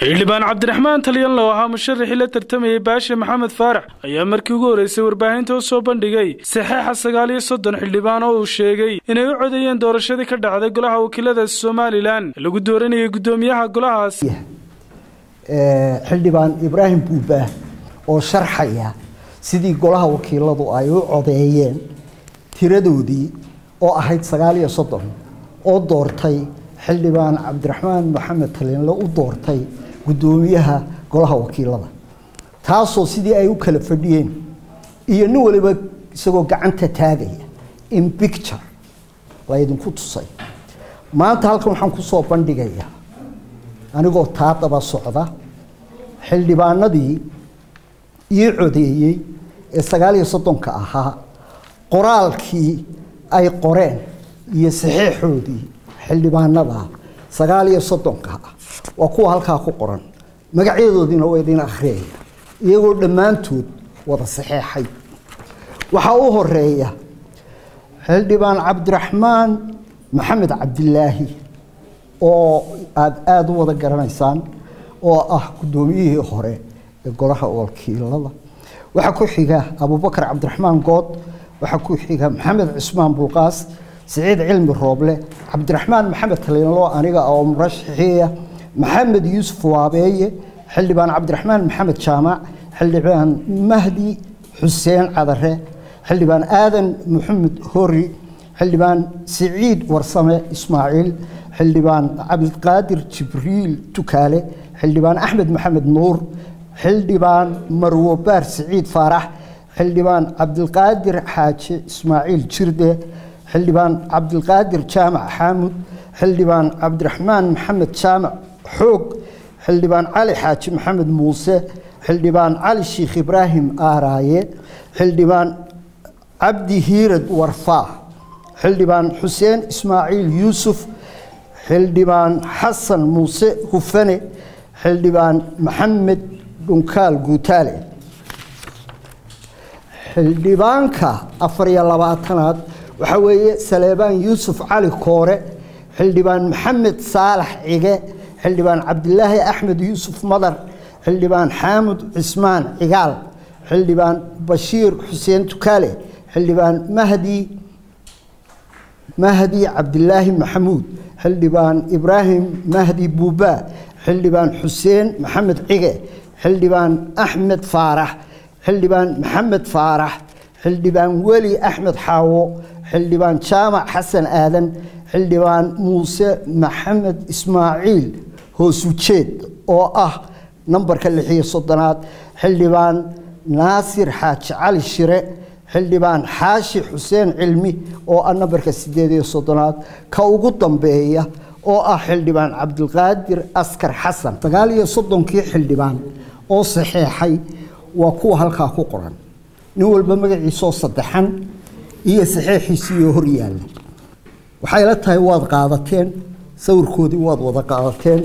xildhibaan cabdiraxmaan talyanlo ahaa musharaxii la tartamayay baashe maxamed faarax. Ayaa markii ugu horreysay warbaahinta u soo bandhigay saxeexa sagaal iyo soddon xildhibaan oo uu sheegay inay u codeeyeen doorashadii ka dhacday golaha wakiilada somalilan lagu dooranayay guddoomiyaha golahaas. Xildhibaan ibraahim buubaah oo sharxaya sidii golaha wakiiladu ay u codeeyeen tiradoodii oo ahayd sagaal iyo soddon oo doortay xildhibaan cabdiraxmaan maxamed talyanlo u doortay guddoomiyaha golaha wakiilada. Taasoo sidii ay u kala fadhiyeen iyo nin waliba isagoo gacanta taagaya in bicture laydinku tusay. Maanta halkan waxaan ku soo bandhigayaa anigoo taa daba socda xildhibaanadii ii codeeyey ee sagaal iyo soddonka ahaa qoraalkii ay qoreen iyo saxeexoodii xildhibaanada sagaal iyo soddonka ah waa kuwa halkaa ku qoran. Magacyadoodiina waa idin akhriyaya iyagoo dhammaantood wada saxeexay. Waxaa u horreeya xildhibaan cabdiraxmaan maxamed cabdilaahi oo aada aada u wada garanaysaan oo ah guddoomiyihii hore ee golaha wakiilada waxaa ku xiga abubakar cabdiraxmaan good waxaa ku xiga maxamed cismaan bulqaas siciid cilmi rooble cabdiraxmaan maxamed talyanlo aniga oo murashaxiiya maxamed yuusuf waabeeye xildhibaan cabdiraxmaan maxamed jaamac xildhibaan mahdi xuseen cadare xildhibaan aadan maxamed hori xildhibaan siciid warsame ismaaciil xildhibaan cabdiqaadir jibriil tukaale xildhibaan axmed maxamed nuur xildhibaan marwo baar siciid faarax xildhibaan cabdilqaadir xaaji ismaaciil jirde xildhibaan cabdilqaadir jaamac xaamud xildhibaan cabdiraxmaan maxamed jaamac xoog xildhibaan cali xaaji maxamed muuse xildhibaan cali sheikh ibraahim aaraaye xildhibaan cabdi hiirad warfaa xildhibaan xuseen ismaaciil yuusuf xildhibaan xasan muuse hufane xildhibaan maxamed dhunkaal guutaale xildhibaanka afar iyo labaatanaad waxaa weeye saleebaan yuusuf cali koore xildhibaan maxamed saalax cige xildhibaan cabdilaahi axmed yuusuf madar xildhibaan xaamud cismaan cigaal xildhibaan bashiir xuseen tukaale xildhibaan mahdi mahdi cabdilaahi maxamuud xildhibaan ibraahim mahdi buubaa xildhibaan xuseen maxamed cige xildhibaan axmed faarax xildhibaan maxamed faarax xildhibaan weli axmed xaawo xildhibaan jaamac xasan aadan xildhibaan muuse maxamed ismaaciil hoosujeed oo ah nambarka lixiyo soddonaad xildhibaan naasir xaaji cali shire xildhibaan xaashi xuseen cilmi oo ah nambarka sideed iyo soddonaad ka ugu dambeeya oo ah xildhibaan cabdilqaadir askar xasan sagaal iyo soddonkii xildhibaan oo saxeexay waa kuwa halkaa ku qoran. Nin walba magaciisoo saddexan iyo saxeexiisiiyo hor yaalla waxay la tahay waad qaadateen sawirkoodii waad wada qaadateen.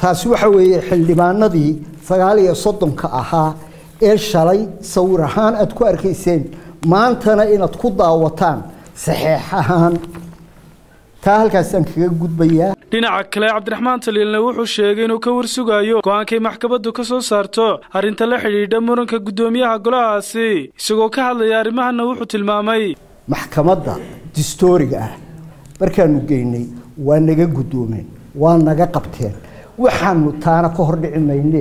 Taasi waxa weeye xildhibaanadii sagaal iyo soddonka ahaa ee shalay sawir ahaan aad ku arkayseen. Maantana inaad ku daawataan saxeex ahaan. Taa halkaasaan kaga gudbayaa. Dhinaca kale cabdiraxmaan talyanle wuxuu sheegay inuu ka warsugayo go'aankay maxkamaddu ka soo saarto arrinta la xidhiidha muranka guddoomiyaha golahaasi. Isagoo ka hadlaya arrimahana wuxuu tilmaamay maxkamadda distooriga ah. Markaanu geynay waa naga guddoomeen waa naga qabteen. Waxaanu taana ka hordhici mayne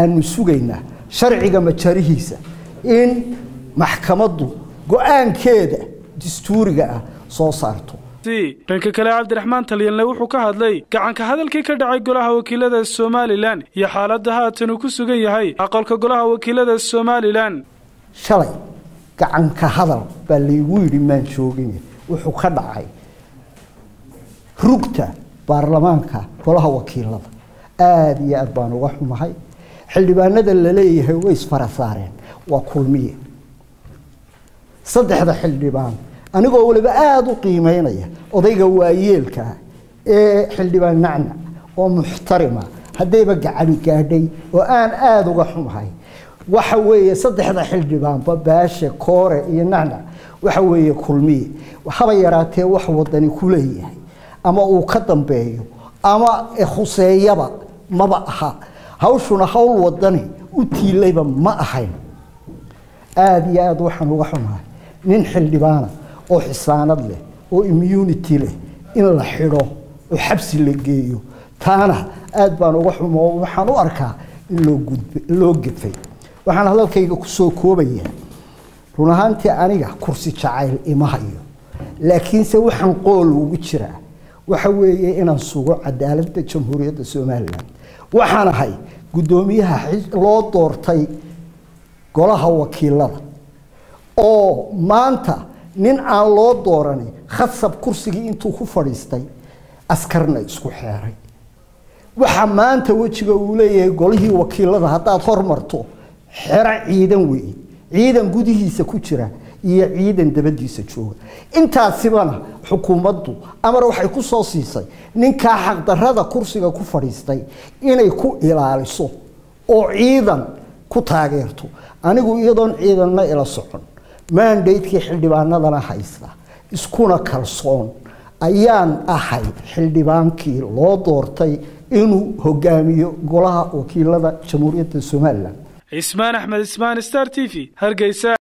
aanu sugaynaa sharciga majarihiisa in maxkamaddu go'aankeeda dastuuriga ah soo saarto. Dhanka kale cabdiraxmaan talyanle wuxuu ka hadlay gacanka hadalkii ka dhacay golaha wakiilada somalilan iyo xaaladda haatan uu ku sugan yahay aqalka golaha wakiilada somalilan. Shalay gacanka hadal baa laygu yidhi maan joogin. Wuxuu ka dhacay. Rugta baarlamaanka golaha wakiilada. Aada iyo aad baan uga xumahay. Xildhibaanada la leeyahay way isfara saareen. Waa kulmiye. Saddexda xildhibaan anigoo waliba aada u qiimeynaya odayga waayeelkaa ee xildhibaan nacnac oo muxtarima haddayba gacani gaadhay oo aan aada uga xumahay waxa weeye saddexda xildhibaanba baashe koore iyo nacnac waxa weeye kulmiye. Haba yaraatee wax wadani ku leeyahay. Ama uu ka dambeeyo. Ama khuseeyaba maba aha. Hawshuna hawl wadani u tiilayba ma ahayn. Aada iyo aada waxaan uga xumahay. Nin xildhibaana oo xisaanad leh oo immunity leh in la xidho oo xabsi la geeyo. Taana aada baan uga xumo. Waxaan u arkaa in loo gudb loo gefay waxaan hadalkayga ku soo koobayaa run ahaantii aniga kursi jacayl ima hayo. Laakiinse waxaan qool ugu jiraa waxa weeye inaan sugo cadaaladda jamhuuriyadda somalilan waxaan ahay guddoomiyaha loo doortay golaha wakiilada. Oo maanta nin aan loo dooranin khasab kursigii intuu ku fadhiistay askarna isku xeeray. Waxa maanta wejiga uu leeyahay golihii wakiilada haddaad hormarto xero ciidan weeye ciidan gudihiisa ku jira iyo ciidan dabadiisa jooga. Intaasibana xukuumaddu amar waxay ku soo siisay ninkaa xaqdarrada kursiga ku fadhiistay inay ku ilaaliso oo ciidan ku taageerto. Anigu iyadoon ciidanna ila socon maandaydkii xildhibaanadana haysta iskuna kalsoon. Ayaan ahay xildhibaankii loo doortay inuu hogaamiyo golaha wakiilada jamhuuriyadda somalilan عثمان أحمد عثمان ستار تيفي هرقيسان